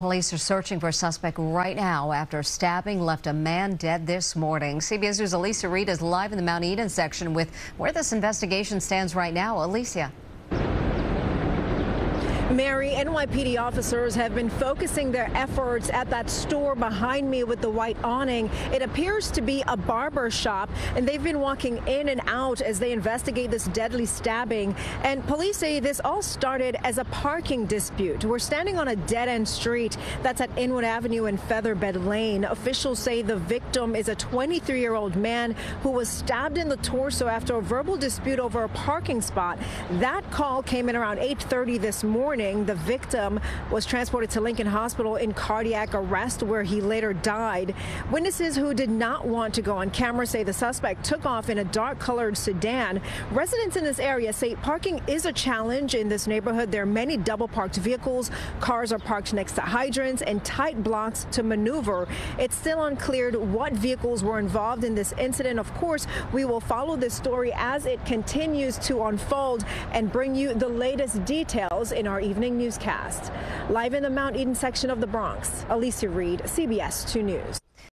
Police are searching for a suspect right now after stabbing left a man dead this morning. CBS News' Alecia Reid is live in the Mount Eden section with where this investigation stands right now. Alecia. Mary, NYPD officers have been focusing their efforts at that store behind me with the white awning. It appears to be a barber shop, and they've been walking in and out as they investigate this deadly stabbing. And police say this all started as a parking dispute. We're standing on a dead-end street that's at Inwood Avenue and Featherbed Lane. Officials say the victim is a 23-year-old man who was stabbed in the torso after a verbal dispute over a parking spot. That call came in around 8:30 this morning morning, the victim was transported to Lincoln Hospital in cardiac arrest, where he later died. Witnesses who did not want to go on camera say the suspect took off in a dark colored sedan. Residents in this area say parking is a challenge in this neighborhood. There are many double parked vehicles. Cars are parked next to hydrants and tight blocks to maneuver. It's still unclear what vehicles were involved in this incident. Of course, we will follow this story as it continues to unfold and bring you the latest details in our evening newscast. Live in the Mount Eden section of the Bronx, Alecia Reid, CBS 2 News.